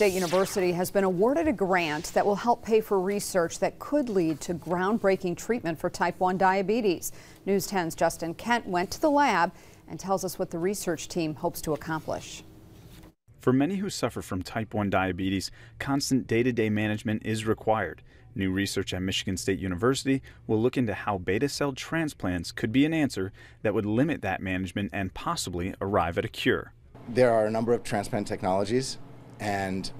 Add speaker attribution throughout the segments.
Speaker 1: State University has been awarded a grant that will help pay for research that could lead to groundbreaking treatment for type 1 diabetes. News 10's Justin Kent went to the lab and tells us what the research team hopes to accomplish.
Speaker 2: For many who suffer from type 1 diabetes, constant day to day management is required. New research at Michigan State University will look into how beta cell transplants could be an answer that would limit that management and possibly arrive at a cure.
Speaker 3: There are a number of transplant technologies and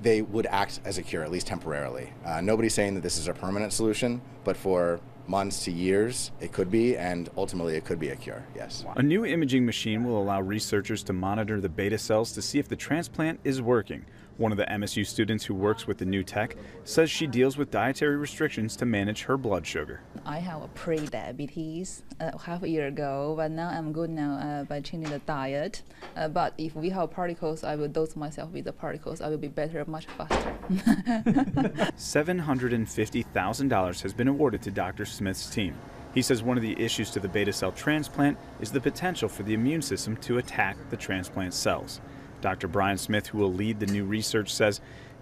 Speaker 3: they would act as a cure, at least temporarily. Uh, nobody's saying that this is a permanent solution, but for months to years, it could be, and ultimately it could be a cure, yes.
Speaker 2: A new imaging machine will allow researchers to monitor the beta cells to see if the transplant is working. One of the MSU students who works with the new tech says she deals with dietary restrictions to manage her blood sugar.
Speaker 4: I have a pre-diabetes uh, half a year ago, but now I'm good now uh, by changing the diet. Uh, but if we have particles, I will dose myself with the particles. I will be better much faster.
Speaker 2: $750,000 has been awarded to Dr. Smith's team. He says one of the issues to the beta cell transplant is the potential for the immune system to attack the transplant cells. Dr. Brian Smith, who will lead the new research, says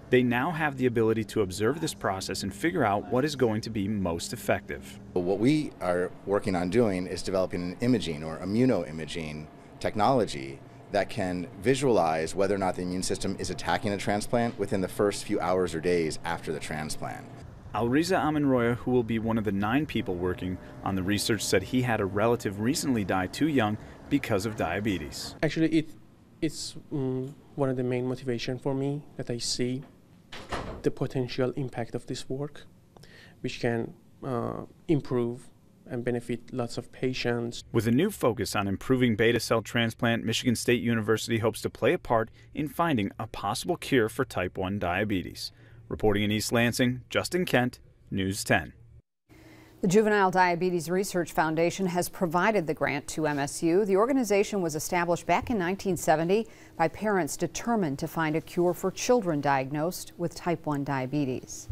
Speaker 2: they now have the ability to observe this process and figure out what is going to be most effective.
Speaker 3: What we are working on doing is developing an imaging or immunoimaging technology that can visualize whether or not the immune system is attacking a transplant within the first few hours or days after the transplant.
Speaker 2: Alriza Aminroya, who will be one of the nine people working on the research, said he had a relative recently die too young because of diabetes.
Speaker 5: Actually, it it's um, one of the main motivation for me that I see the potential impact of this work, which can uh, improve and benefit lots of patients.
Speaker 2: With a new focus on improving beta cell transplant, Michigan State University hopes to play a part in finding a possible cure for type 1 diabetes. Reporting in East Lansing, Justin Kent, News 10.
Speaker 1: The Juvenile Diabetes Research Foundation has provided the grant to MSU. The organization was established back in 1970 by parents determined to find a cure for children diagnosed with type 1 diabetes.